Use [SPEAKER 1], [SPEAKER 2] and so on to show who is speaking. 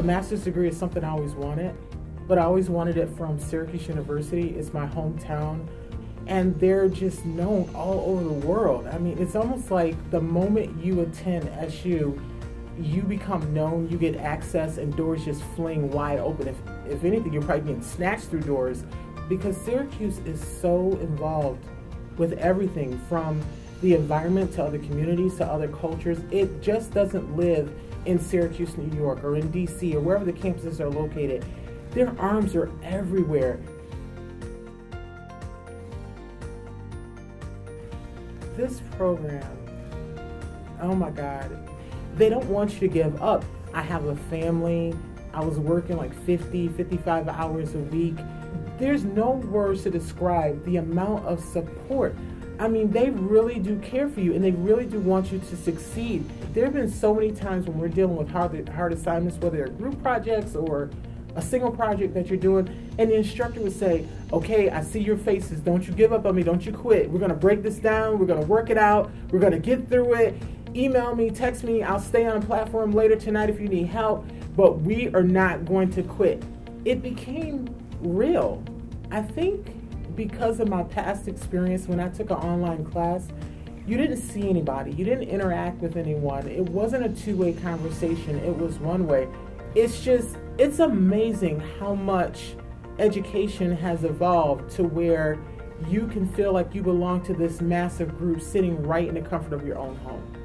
[SPEAKER 1] a master's degree is something I always wanted, but I always wanted it from Syracuse University. It's my hometown, and they're just known all over the world. I mean, it's almost like the moment you attend SU, you become known, you get access, and doors just fling wide open. If, if anything, you're probably getting snatched through doors because Syracuse is so involved with everything from the environment to other communities to other cultures. It just doesn't live in Syracuse, New York, or in DC, or wherever the campuses are located. Their arms are everywhere. This program, oh my God, they don't want you to give up. I have a family. I was working like 50, 55 hours a week. There's no words to describe the amount of support I mean, they really do care for you and they really do want you to succeed. There have been so many times when we're dealing with hard, hard assignments, whether they're group projects or a single project that you're doing, and the instructor would say, Okay, I see your faces. Don't you give up on me. Don't you quit. We're going to break this down. We're going to work it out. We're going to get through it. Email me, text me. I'll stay on platform later tonight if you need help, but we are not going to quit. It became real. I think because of my past experience when I took an online class, you didn't see anybody, you didn't interact with anyone. It wasn't a two way conversation, it was one way. It's just, it's amazing how much education has evolved to where you can feel like you belong to this massive group sitting right in the comfort of your own home.